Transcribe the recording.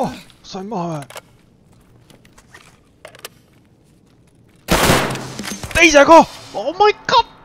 Oh, zijn Maul. Deja go! Oh my god!